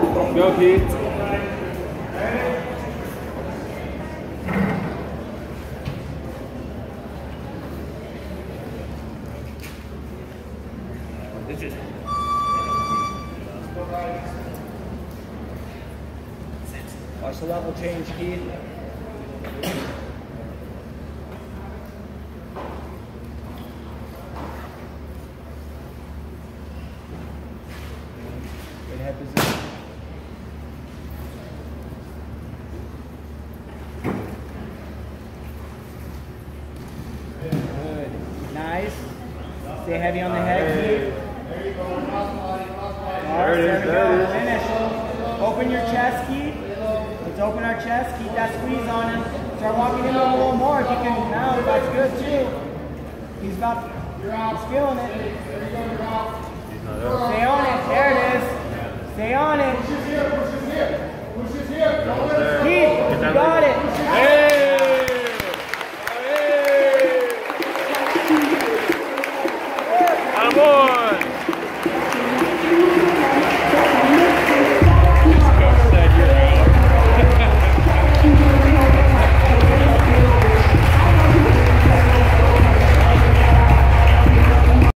Go, Keith. Watch the level change, Keith. Good head position. Good. Nice. Stay heavy on the head, Keith. There you it is, there it is. Finish. Open your chest, Keith. Let's open our chest. Keep that squeeze on him. Start walking him a little more. If you can now, that's good too. He's about, he's feeling it. Stay on it. There it is. Stay on it. four.